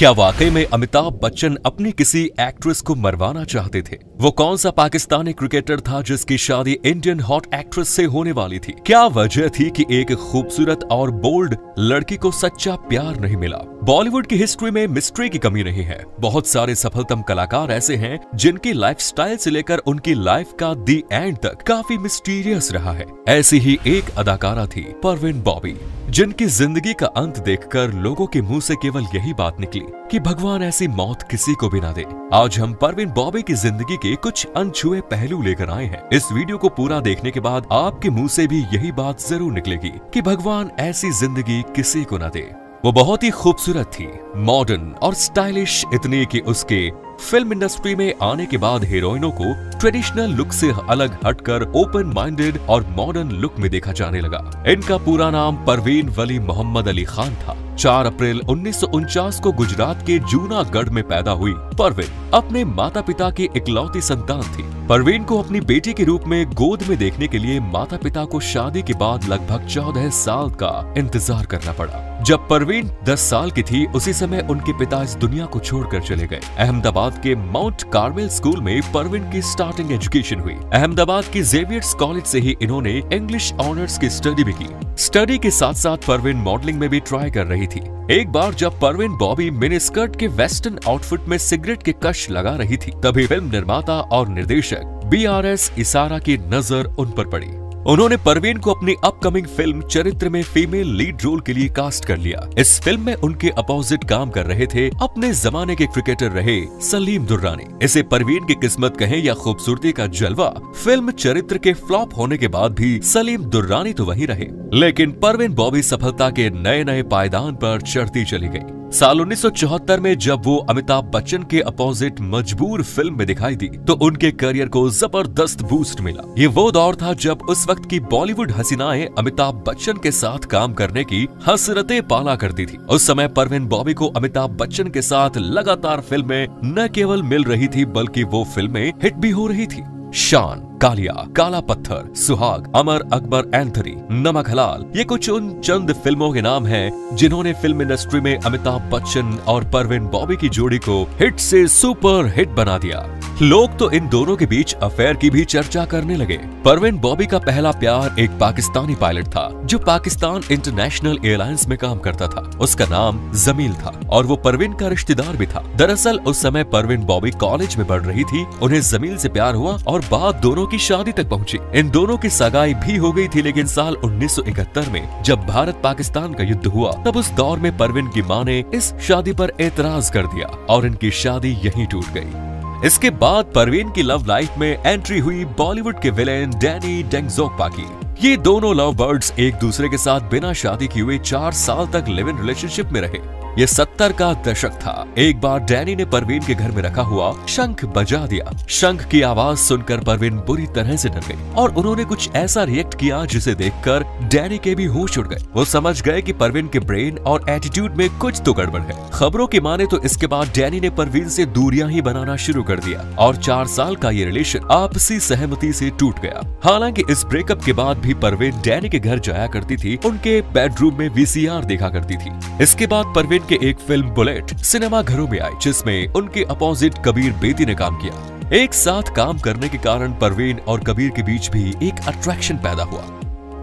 क्या वाकई में अमिताभ बच्चन अपनी किसी एक्ट्रेस को मरवाना चाहते थे? वो कौन सा पाकिस्तानी क्रिकेटर था जिसकी शादी इंडियन हॉट एक्ट्रेस से होने वाली थी? क्या वजह थी कि एक खूबसूरत और बोल्ड लड़की को सच्चा प्यार नहीं मिला? बॉलीवुड की हिस्ट्री में मिस्ट्री की कमी नहीं है। बहुत सारे सफलतम कलाकार ऐसे हैं जिनकी लाइफस्टाइल से लेकर उनकी लाइफ का दी एंड तक काफ़ी मिस्टीरियस रहा है। ऐसी ही एक अदाकारा थी परवीन बॉबी। जिनकी ज़िंदगी का अंत देखकर लोगों के मुँह से केवल यही बात निकली कि भगवान ऐसी मौत किसी को भी ना दे। आज हम परवीन बॉबे की ज़िंदगी के कुछ अनछुए पहलू लेकर आए हैं। इस वीडियो को पूरा देखने के बाद आपके मुँह से भी यही बात ज़रूर निकलेगी कि भगवान ऐसी ज़िंदगी किसी को ना दे। वो बहुत ही खूबसूरत थी मॉडर्न और स्टाइलिश इतनी कि उसके फ़िल्म इंडस्ट्री में आने के बाद हीरोइनों को ट्रेडिशनल लुक से अलग हटकर ओपन माइंडेड और मॉडर्न लुक में देखा जाने लगा। इनका पूरा नाम परवीन वली मोहम्मद अली खान था। 4 अप्रैल उन्नीस सौ उनचास को गुजरात के जूनागढ़ में पैदा हुई। परवीन अपने माता पिता की इकलौती संतान थी। परवीन को अपनी बेटी के रूप में गोद में देखने के लिए माता पिता को शादी के बाद लगभग चौदह साल का इंतज़ार करना पड़ा। जब परवीन 10 साल की थी, उसी समय उनके पिता इस दुनिया को छोड़कर चले गए। अहमदाबाद के माउंट कार्मेल स्कूल में परवीन की स्टार्टिंग एजुकेशन हुई। अहमदाबाद की जेवियर्स कॉलेज से ही इन्होंने इंग्लिश ऑनर्स की स्टडी भी की। स्टडी के साथ साथ परवीन मॉडलिंग में भी ट्राई कर रही थी। एक बार जब परवीन बॉबी मिनी स्कर्ट के वेस्टर्न आउटफिट में सिगरेट के कश लगा रही थी, तभी फ़िल्म निर्माता और निर्देशक बी आर एस इसारा की नज़र उन पर पड़ी। उन्होंने परवीन को अपनी अपकमिंग फ़िल्म चरित्र में फीमेल लीड रोल के लिए कास्ट कर लिया। इस फ़िल्म में उनके अपोजिट काम कर रहे थे। अपने जमाने के क्रिकेटर रहे सलीम दुर्रानी। इसे परवीन की किस्मत कहें या खूबसूरती का जलवा फ़िल्म चरित्र के फ्लॉप होने के बाद भी सलीम दुर्रानी तो वही रहे। लेकिन परवीन बॉबी सफलता के नए नए पायदान पर चढ़ती चली गई। साल 1974 में जब वो अमिताभ बच्चन के अपोजिट मजबूर फ़िल्म में दिखाई दी तो उनके करियर को ज़बरदस्त बूस्ट मिला। ये वो दौर था जब उस वक्त की बॉलीवुड हसीनाएँ अमिताभ बच्चन के साथ काम करने की हसरतें पाला करती थी। उस समय परवीन बॉबी को अमिताभ बच्चन के साथ लगातार फ़िल्में न केवल मिल रही थी, बल्कि वो फ़िल्में हिट भी हो रही थी। शान, कालिया काला पत्थर सुहाग, अमर, अकबर एंथरी नमक हलाल, ये कुछ उन चंद फ़िल्मों के नाम हैं जिन्होंने फ़िल्म इंडस्ट्री में अमिताभ बच्चन और परवीन बॉबी की जोड़ी को हिट से सुपर हिट बना दिया। लोग तो इन दोनों के बीच अफेयर की भी चर्चा करने लगे। परवीन बॉबी का पहला प्यार एक पाकिस्तानी पायलट था, जो पाकिस्तान इंटरनेशनल एयरलाइंस में काम करता था। उसका नाम जमील था और वो परवीन का रिश्तेदार भी था। दरअसल उस समय परवीन बॉबी कॉलेज में पढ़ रही थी, उन्हें जमील से प्यार हुआ और बात दोनों की शादी तक पहुँची। इन दोनों की सगाई भी हो गई थी, लेकिन साल 1971 में जब भारत पाकिस्तान का युद्ध हुआ, तब उस दौर में परवीन की माँ ने इस शादी पर एतराज़ कर दिया और इनकी शादी यहीं टूट गई। इसके बाद परवीन की लव लाइफ में एंट्री हुई बॉलीवुड के विलेन डैनी डेंगजोकपा की। ये दोनों लव बर्ड्स एक दूसरे के साथ बिना शादी किए हुए चार साल तक लिव इन रिलेशनशिप में रहे। ये सत्तर का दशक था। एक बार डैनी ने परवीन के घर में रखा हुआ शंख बजा दिया। शंख की आवाज़ सुनकर परवीन बुरी तरह से डर गई और उन्होंने कुछ ऐसा रिएक्ट किया जिसे देखकर डैनी के भी होश उड़ गए। वो समझ गए कि परवीन के ब्रेन और एटीट्यूड में कुछ तो गड़बड़ है। खबरों की माने तो इसके बाद डैनी ने परवीन से दूरियाँ ही बनाना शुरू कर दिया और चार साल का ये रिलेशन आपसी सहमति से टूट गया। हालाँकि इस ब्रेकअप के बाद भी परवीन डैनी के घर जाया करती थी। उनके बेडरूम में वीसीआर देखा करती थी। इसके बाद परवीन के एक फ़िल्म बुलेट सिनेमा घरों में आई, जिसमें उनके अपोजिट कबीर बेदी ने काम किया। एक साथ काम करने के कारण परवीन और कबीर के बीच भी एक अट्रैक्शन पैदा हुआ।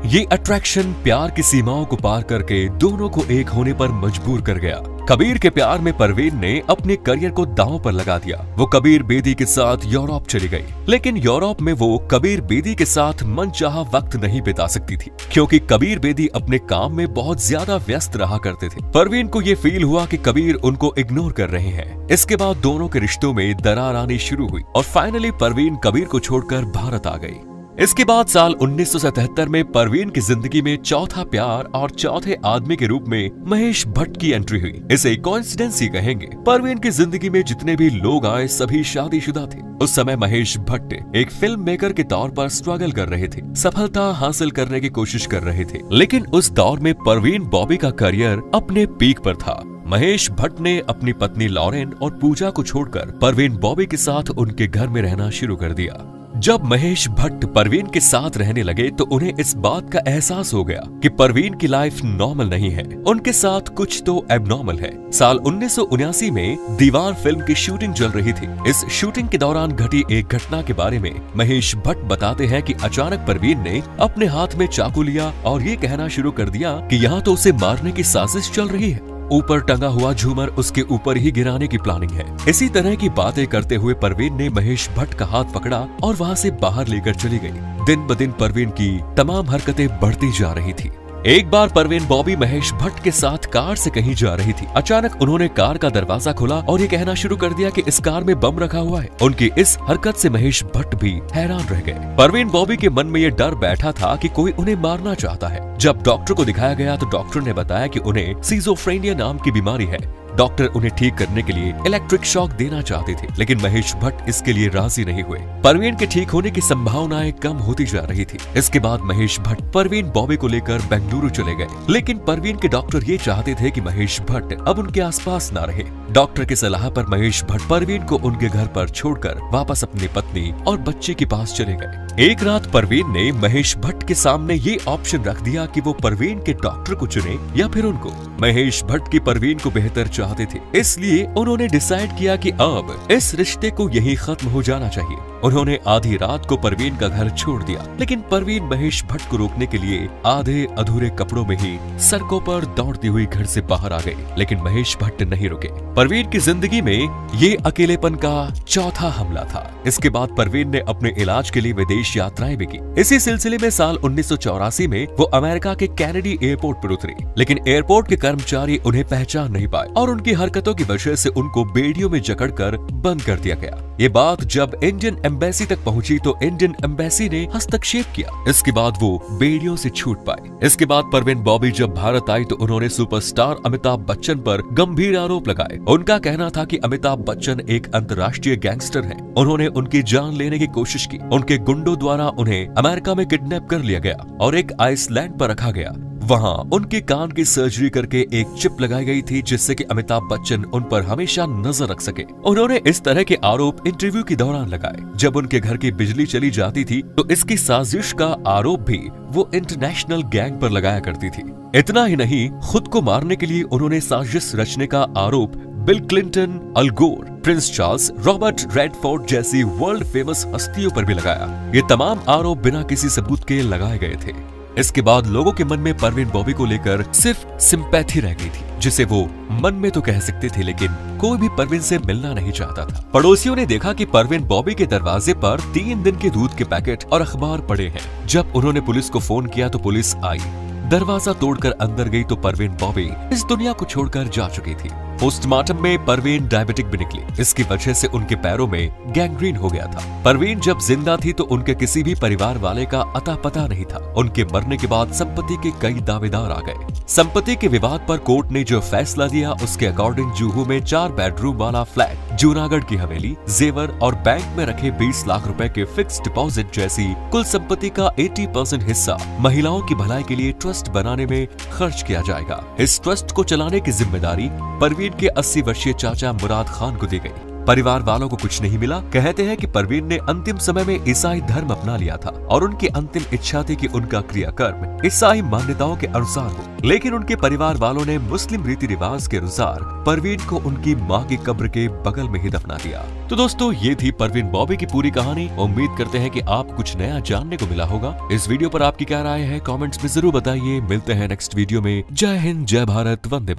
ये अट्रैक्शन प्यार की सीमाओं को पार करके दोनों को एक होने पर मजबूर कर गया। कबीर के प्यार में परवीन ने अपने करियर को दांव पर लगा दिया। वो कबीर बेदी के साथ यूरोप चली गई। लेकिन यूरोप में वो कबीर बेदी के साथ मनचाहा वक्त नहीं बिता सकती थी। क्योंकि कबीर बेदी अपने काम में बहुत ज़्यादा व्यस्त रहा करते थे। परवीन को ये फील हुआ कि कबीर उनको इग्नोर कर रहे हैं। इसके बाद दोनों के रिश्तों में दरार आनी शुरू हुई। और फाइनली परवीन कबीर को छोड़कर भारत आ गई। इसके बाद साल 1977 में परवीन की ज़िंदगी में चौथा प्यार और चौथे आदमी के रूप में महेश भट्ट की एंट्री हुई। इसे कॉन्सिडेंस ही कहेंगे। परवीन की ज़िंदगी में जितने भी लोग आए, सभी शादीशुदा थे। उस समय महेश भट्ट एक फ़िल्म मेकर के तौर पर स्ट्रगल कर रहे थे। सफलता हासिल करने की कोशिश कर रहे थे। लेकिन उस दौर में परवीन बॉबी का करियर अपने पीक पर था। महेश भट्ट ने अपनी पत्नी लॉरेन और पूजा को छोड़कर परवीन बॉबी के साथ उनके घर में रहना शुरू कर दिया। जब महेश भट्ट परवीन के साथ रहने लगे तो उन्हें इस बात का एहसास हो गया कि परवीन की लाइफ नॉर्मल नहीं है। उनके साथ कुछ तो एबनॉर्मल है। साल उन्नीस में दीवार फ़िल्म की शूटिंग चल रही थी। इस शूटिंग के दौरान घटी एक घटना के बारे में महेश भट्ट बताते हैं कि अचानक परवीन ने अपने हाथ में चाकू लिया और ये कहना शुरू कर दिया कि यहाँ तो उसे मारने की साजिश चल रही है। ऊपर टंगा हुआ झूमर उसके ऊपर ही गिराने की प्लानिंग है। इसी तरह की बातें करते हुए परवीन ने महेश भट्ट का हाथ पकड़ा और वहाँ से बाहर लेकर चली गई। दिन ब दिन परवीन की तमाम हरकतें बढ़ती जा रही थी। एक बार परवीन बॉबी महेश भट्ट के साथ कार से कहीं जा रही थी। अचानक उन्होंने कार का दरवाज़ा खोला और ये कहना शुरू कर दिया कि इस कार में बम रखा हुआ है। उनकी इस हरकत से महेश भट्ट भी हैरान रह गए। परवीन बॉबी के मन में ये डर बैठा था कि कोई उन्हें मारना चाहता है। जब डॉक्टर को दिखाया गया तो डॉक्टर ने बताया कि उन्हें सीजोफ्रेनिया नाम की बीमारी है। डॉक्टर उन्हें ठीक करने के लिए इलेक्ट्रिक शॉक देना चाहते थे, लेकिन महेश भट्ट इसके लिए राज़ी नहीं हुए। परवीन के ठीक होने की संभावनाएँ कम होती जा रही थी। इसके बाद महेश भट्ट परवीन बॉबी को लेकर बेंगलुरु चले गए। लेकिन परवीन के डॉक्टर ये चाहते थे की महेश भट्ट अब उनके आसपास न रहे। डॉक्टर की सलाह पर महेश भट्ट परवीन को उनके घर पर छोड़कर वापस अपनी पत्नी और बच्चे के पास चले गए। एक रात परवीन ने महेश भट्ट के सामने ये ऑप्शन रख दिया कि वो परवीन के डॉक्टर को चुने या फिर उनको। महेश भट्ट की परवीन को बेहतर चाहते थे, इसलिए उन्होंने डिसाइड किया कि अब इस रिश्ते को यही खत्म हो जाना चाहिए। उन्होंने आधी रात को परवीन का घर छोड़ दिया। लेकिन परवीन महेश भट्ट को रोकने के लिए आधे अधूरे कपड़ों में ही सड़कों पर दौड़ती हुई घर से बाहर आ गई लेकिन महेश भट्ट नहीं रुके। परवीन की ज़िंदगी में ये अकेलेपन का चौथा हमला था। इसके बाद परवीन ने अपने इलाज के लिए विदेश यात्राएँ भी की। इसी सिलसिले में साल उन्नीस सौ चौरासी में वो अमेरिका के कैनेडी एयरपोर्ट पर उतरी, लेकिन एयरपोर्ट के कर्मचारी उन्हें पहचान नहीं पाए और उनकी हरकतों की वजह से उनको बेड़ियों में जकड़कर बंद कर दिया गया। ये बात जब इंडियन एम्बेसी तक पहुँची तो इंडियन एम्बेसी ने हस्तक्षेप किया। इसके बाद वो बेड़ियों से छूट पाए। इसके बाद परवीन बॉबी जब भारत आई तो उन्होंने सुपरस्टार अमिताभ बच्चन पर गंभीर आरोप लगाए। उनका कहना था कि अमिताभ बच्चन एक अंतर्राष्ट्रीय गैंगस्टर हैं। उन्होंने उनकी जान लेने की कोशिश की। उनके गुंडों द्वारा उन्हें अमेरिका में किडनैप कर लिया गया और एक आइसलैंड पर रखा गया। वहाँ उनके कान की सर्जरी करके एक चिप लगाई गई थी जिससे कि अमिताभ बच्चन उन पर हमेशा नज़र रख सके। उन्होंने इस तरह के आरोप इंटरव्यू के दौरान लगाए। जब उनके घर की बिजली चली जाती थी तो इसकी साजिश का आरोप भी वो इंटरनेशनल गैंग पर लगाया करती थी। इतना ही नहीं, खुद को मारने के लिए उन्होंने साजिश रचने का आरोप Bill Clinton Al Gore Prince Charles Robert Redford जैसी वर्ल्ड फ़ेमस हस्तियों पर भी लगाया। ये तमाम आरोप बिना किसी सबूत के लगाए गए थे। इसके बाद लोगों के मन में परवीन बॉबी को लेकर सिर्फ़ सिंपैथी रह गई थी, जिसे वो मन में तो कह सकते थे, लेकिन कोई भी परवीन से मिलना नहीं चाहता था। पड़ोसियों ने देखा कि परवीन बॉबी के दरवाजे पर तीन दिन के दूध के पैकेट और अखबार पड़े हैं। जब उन्होंने पुलिस को फ़ोन किया तो पुलिस आई। दरवाज़ा तोड़कर अंदर गई तो परवीन बॉबी इस दुनिया को छोड़कर जा चुकी थी। पोस्टमार्टम में परवीन डायबिटिक भी निकली। इसकी वजह से उनके पैरों में गैंग्रीन हो गया था। परवीन जब ज़िंदा थी तो उनके किसी भी परिवार वाले का अता पता नहीं था। उनके मरने के बाद संपत्ति के कई दावेदार आ गए। संपत्ति के विवाद पर कोर्ट ने जो फैसला दिया, उसके अकॉर्डिंग जूहू में चार बेडरूम वाला फ्लैट, जूनागढ़ की हवेली, जेवर और बैंक में रखे 20 लाख रूपए के फिक्स डिपॉजिट जैसी कुल संपत्ति का 80 परसेंट हिस्सा महिलाओं की भलाई के लिए ट्रस्ट बनाने में खर्च किया जाएगा। इस ट्रस्ट को चलाने की ज़िम्मेदारी परवीन परवीन के 80 वर्षीय चाचा मुराद खान को दी गई। परिवार वालों को कुछ नहीं मिला। कहते हैं कि परवीन ने अंतिम समय में ईसाई धर्म अपना लिया था और उनकी अंतिम इच्छा थी कि उनका क्रियाकर्म ईसाई मान्यताओं के अनुसार हो। लेकिन उनके परिवार वालों ने मुस्लिम रीति रिवाज के अनुसार परवीन को उनकी माँ की कब्र के बगल में ही दफना दिया। तो दोस्तों, ये थी परवीन बॉबी की पूरी कहानी। उम्मीद करते हैं की आप कुछ नया जानने को मिला होगा। इस वीडियो आरोप आपकी क्या राय है, कॉमेंट्स में ज़रूर बताइए। मिलते हैं नेक्स्ट वीडियो में। जय हिंद, जय भारत, वंदे